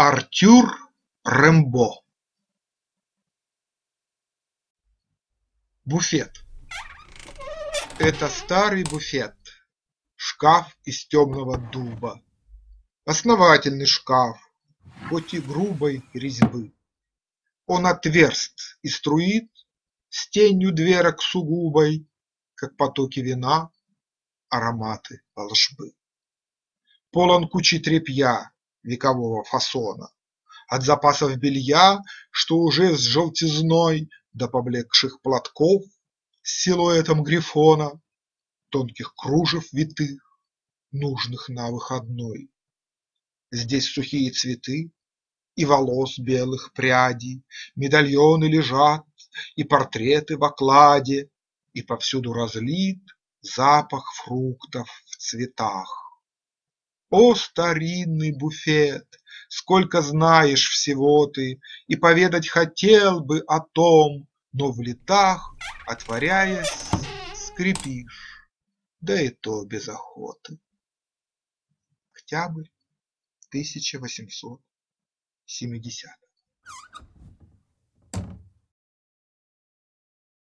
Артюр Рембо Буфет Это старый буфет, шкаф из темного дуба, Основательный шкаф, хоть и грубой резьбы. Он отверст и струит с тенью дверок сугубой, Как потоки вина, ароматы волжбы. Полон кучи тряпья векового фасона, От запасов белья, что уже с желтизной, До поблекших платков с силуэтом грифона, Тонких кружев витых, нужных на выходной. Здесь сухие цветы и волос белых пряди, Медальоны лежат и портреты в окладе, И повсюду разлит запах фруктов в цветах. О, старинный буфет! Сколько знаешь всего ты И поведать хотел бы о том, Но в летах, отворяясь, скрипишь, Да и то без охоты. Октябрь тысяча восемьсот семидесятого